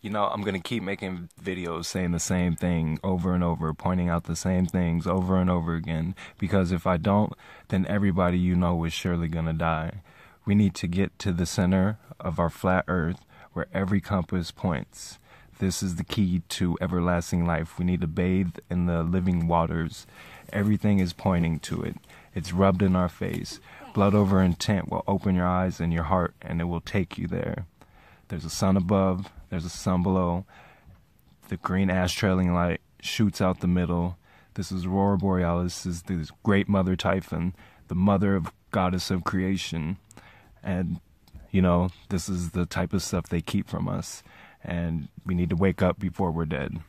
You know, I'm going to keep making videos saying the same thing over and over, pointing out the same things over and over again, because if I don't, then everybody you know is surely going to die. We need to get to the center of our flat earth where every compass points. This is the key to everlasting life. We need to bathe in the living waters. Everything is pointing to it. It's rubbed in our face. Blood over intent will open your eyes and your heart, and it will take you there. There's a sun above, there's a sun below. The green ash trailing light shoots out the middle. This is Aurora Borealis, this is the great mother Typhon, the mother of goddess of creation. And, you know, this is the type of stuff they keep from us. And we need to wake up before we're dead.